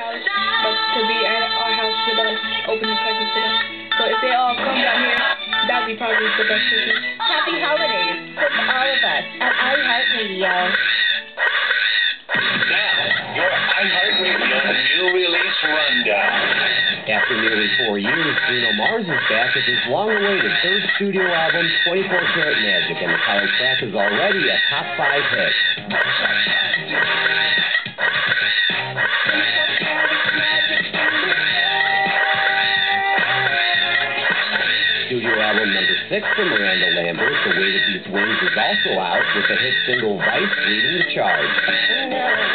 house, but to be at our house with us, opening presents with us. So if they all come down here, that'd be probably the best Christmas. Happy holidays from all of us at iHeartRadio. Now, your iHeartRadio new release rundown. After nearly four years, Bruno Mars is back with his long-awaited third studio album, 24 Karat Magic, and the title track is already a top five hit. Six for Miranda Lambert, The Weight of These Wings, is also out, with the hit single Vice leading the charge.